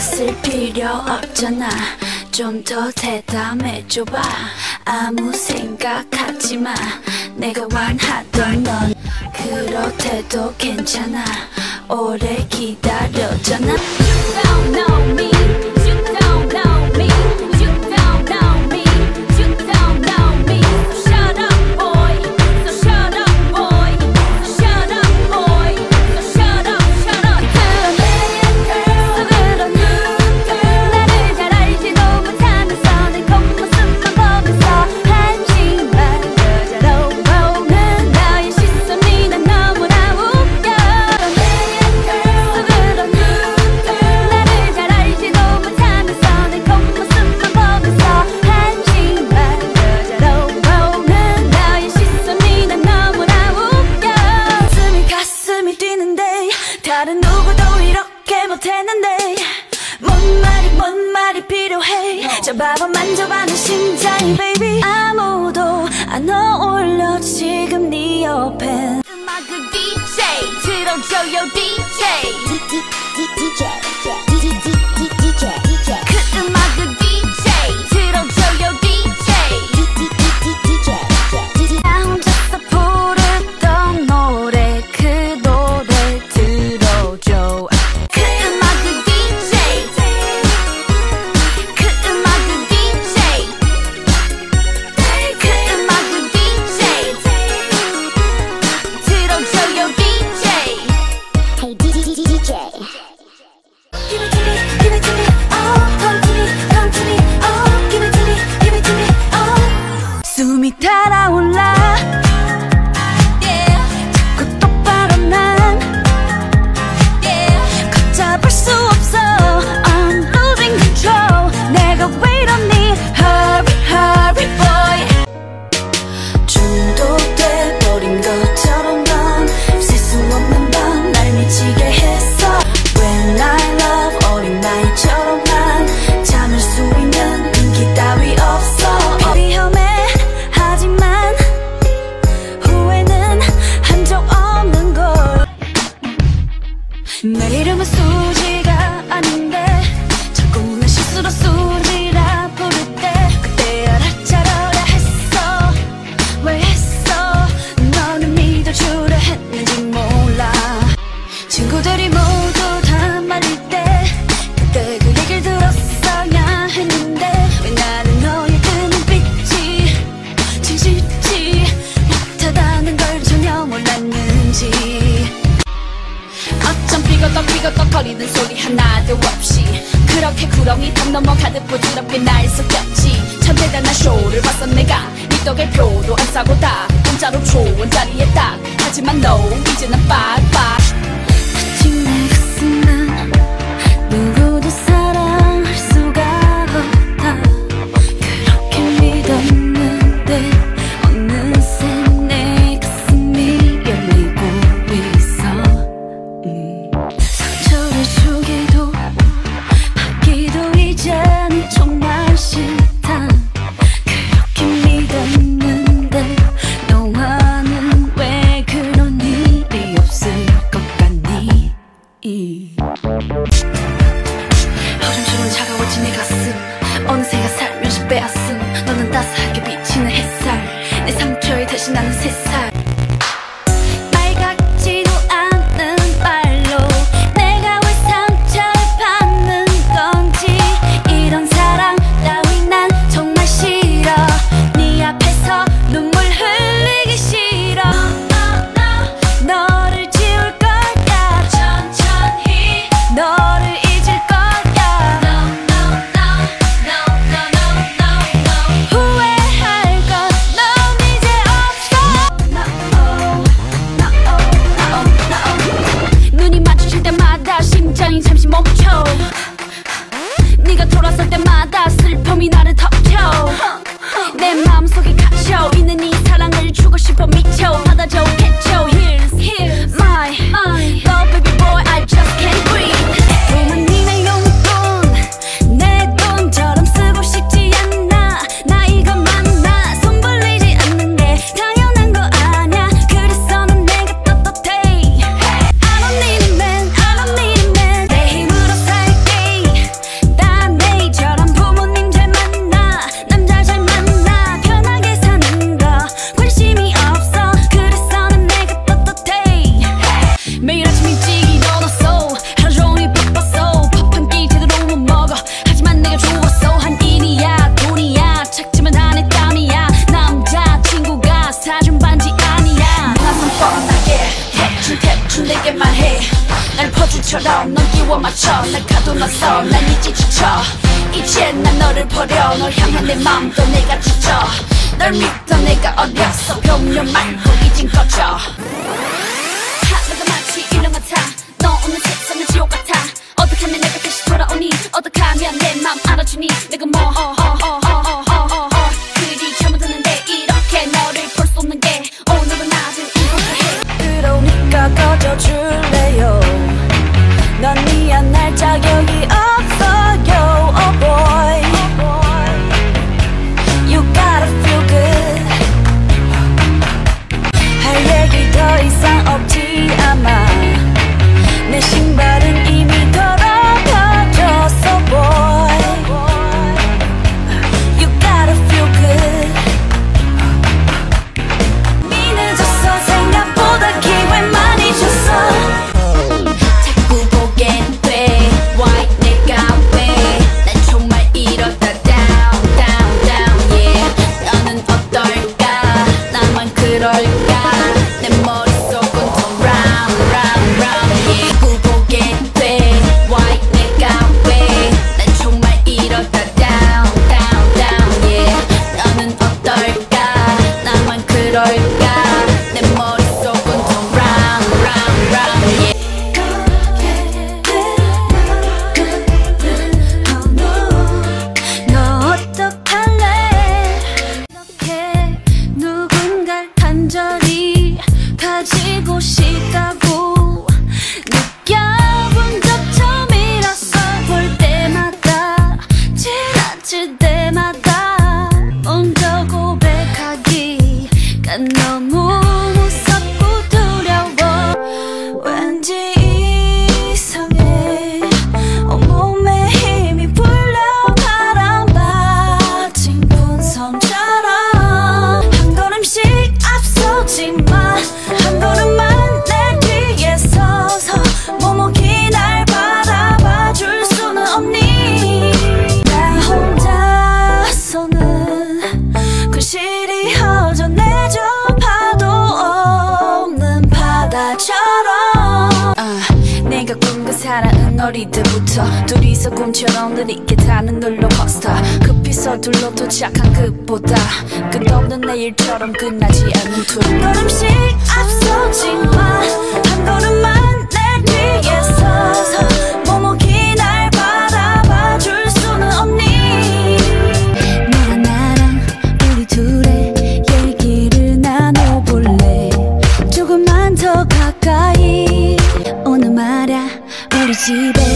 애쓸 필요 없잖아. 좀 더 대담해줘봐. 아무 생각하지 마. 내가 원하던 넌 그렇대도 괜찮아. 오래 기다렸잖아. You don't know me. 신나는 세상. 주워 맞춰. 날 가둬놨어 난 이제 지쳐. 이젠 난 너를 버려. 널 향한 내 맘도 내가 지쳐. 널 믿던 내가 어렸어 병력 말고 이젠 꺼져 하루가 마치 일년 같아 너 없는 세상은 지옥 같아. 어떻게 하면 내가 다시 돌아오니? 어떻게 하면 내 맘 알아주니? 내가 뭐 어. 없어. 둘이서 꿈처럼 느리게 타는 롤러코스터. 급히 서둘러 도착한 그보다 끝없는 내일처럼 끝나지 않은 둘한 걸음씩 앞서지 마. 한 걸음만 내 뒤에 서서. 머뭇이 날 바라봐 줄 수는 없니? 너랑 나랑 우리 둘의 얘기를 나눠볼래? 조금만 더 가까이. 오늘 말야? 우리 집에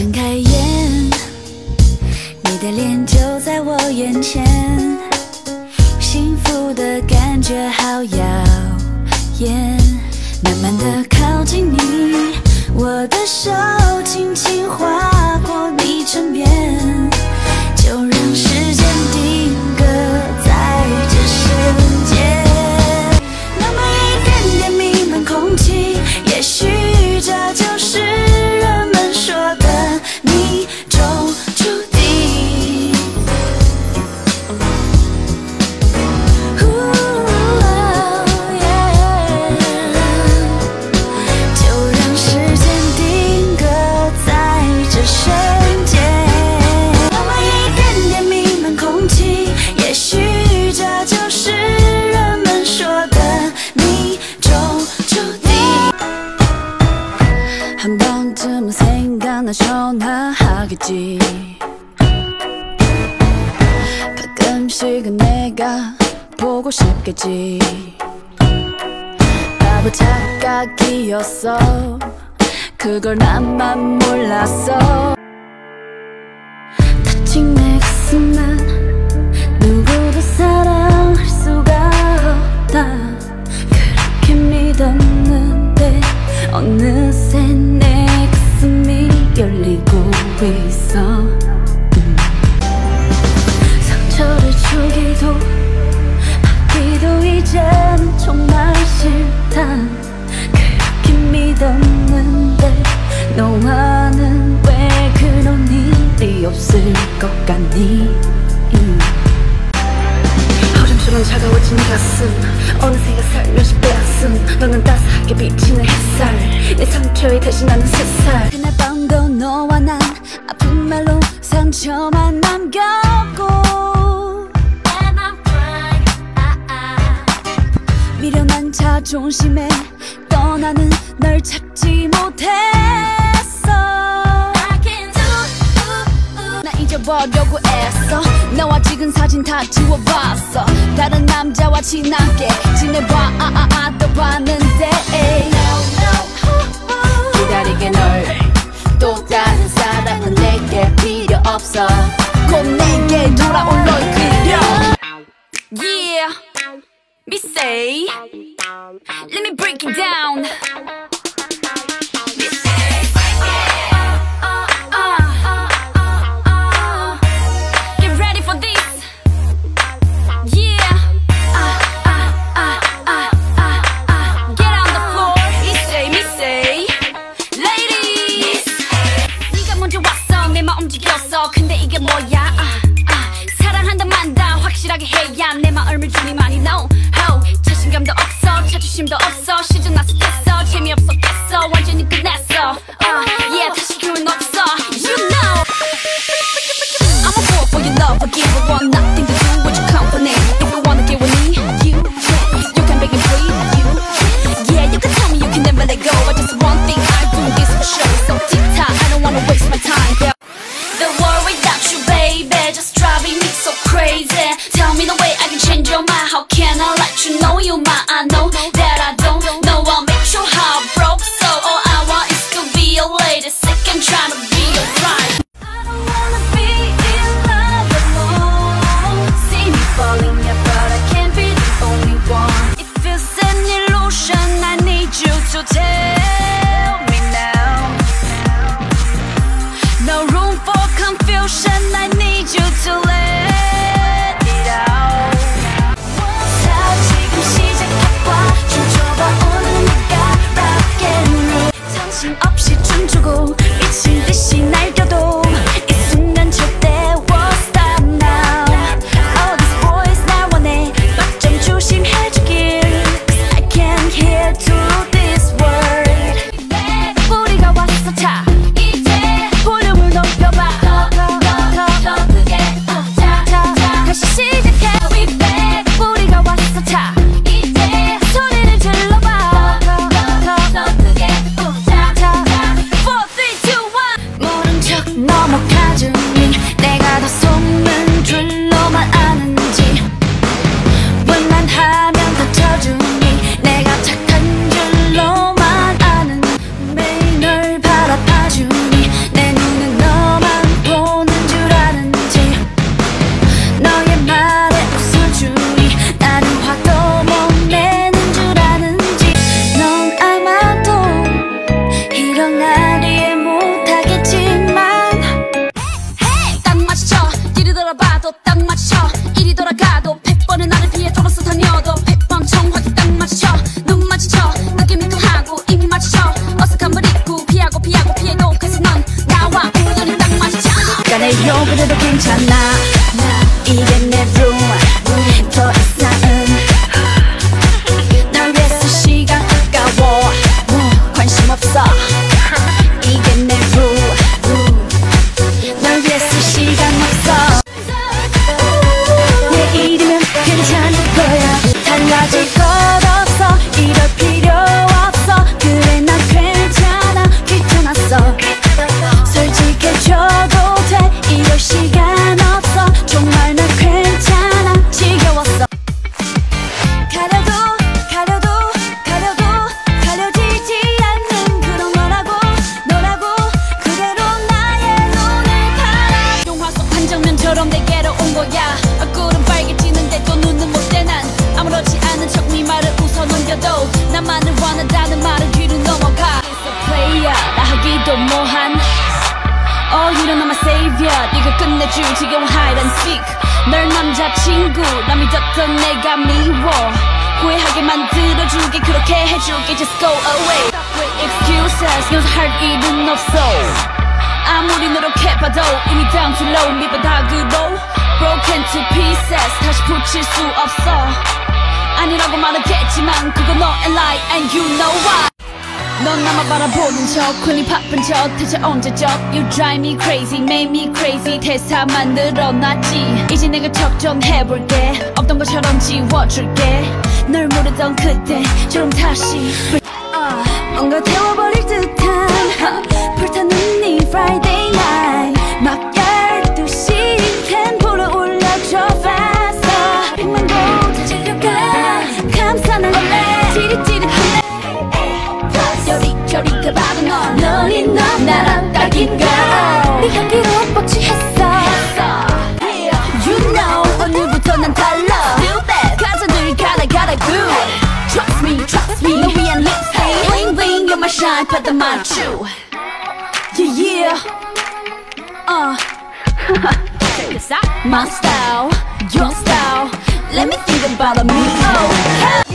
睁开眼你的脸就在我眼前。 그걸 나만 몰랐어 다친 내 가슴만 누구도 사랑할 수가 없다. 그렇게 믿었는데 어느새 내 가슴이 열리고 있어. 없을 것 같니? 허름처럼 차가워진 가슴 어느새가 살며시 빼앗음. 너는 따스하게 비치는 햇살 내 상처에 대신 나는 새살. 그날 밤도 너와 난 아픈 말로 상처만 남겼고. 미련한 자존심에 떠나는 널 찾지 못했어. 잊어버려고 애써. 너와 찍은 사진 다 지워봤어. 다른 남자와 친하게 지내봐. 아아아 아, 또 봤는데 기다리게 널 또 다른 사람은 내게 필요 없어. 곧 내게 돌아올 널. Savior 네가 끝내줄 지겨운 hide and seek 널 남자친구 나 믿었던 내가 미워 후회하게 만들어줄게 그렇게 해줄게 Just go away Stop with excuses 용서할 일은 없어 아무리 노력해봐도 이미 down too low 밑바닥으로 Broken to pieces 다시 붙일 수 없어 아니라고 말하겠지만 그건 너의 lie and you know why 넌 나만 바라보는 척 괜히 바쁜 척 대체 언제적? You drive me crazy make me crazy 대사만 늘어났지. 이제 내가 적정해볼게. 없던 것처럼 지워줄게. 널 모르던 그때처럼 다시 아, 뭔가 태워버릴 듯한 불타는 이 Friday night. 막 요리조리 그 밥은 넌 너니 너 나랑 딱인가 네 향기로 뻑취했어 You know 오늘부터 난 달라 가사들 가라 가라 good Trust me trust me 너 위한 lipstick Bling bling you're my shine 받아 맞추 Yeah yeah uh Check this out My style your style Let me think about me oh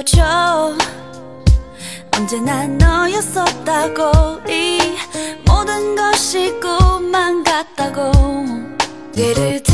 속삭여줘. 언제나 너였었다고. 이 모든 것이 꿈만 같다고. 들어